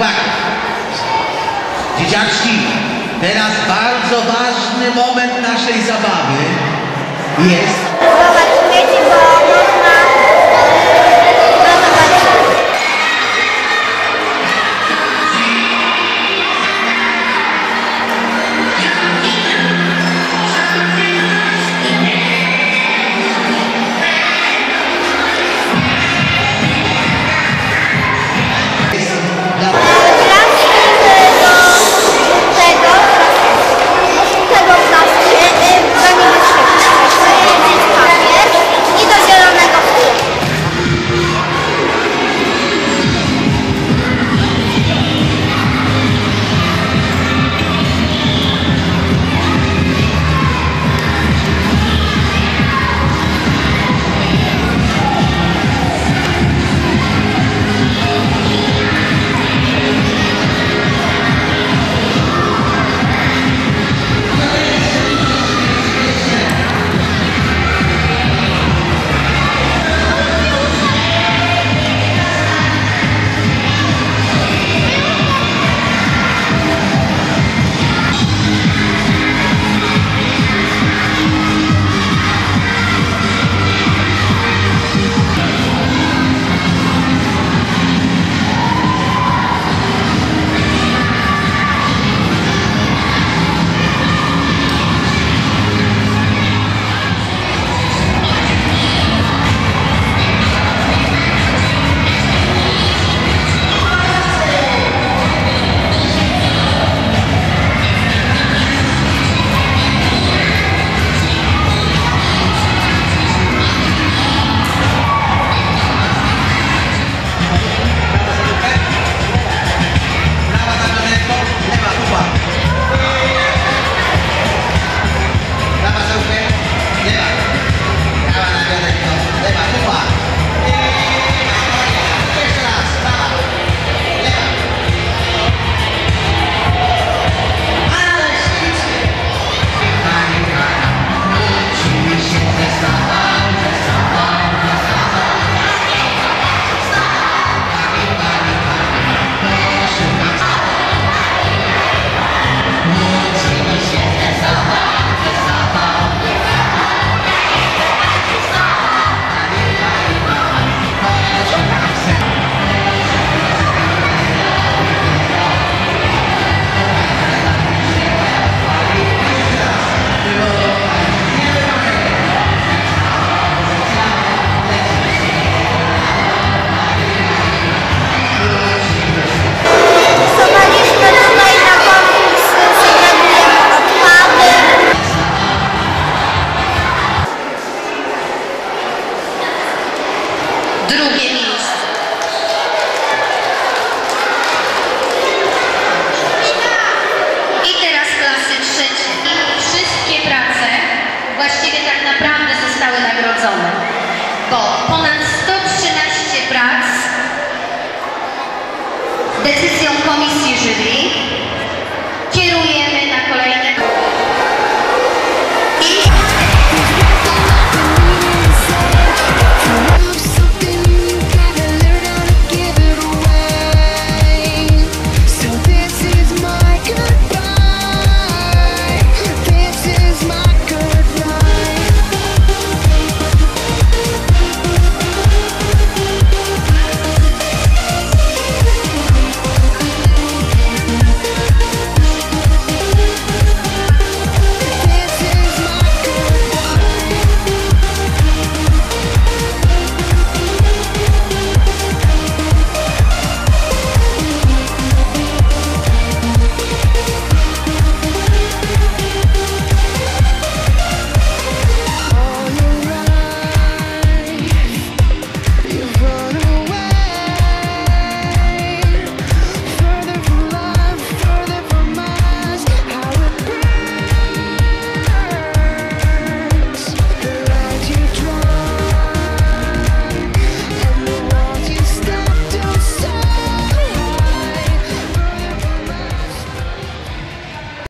uwaga. Dzieciaczki, teraz bardzo ważny moment naszej zabawy jest... Bo można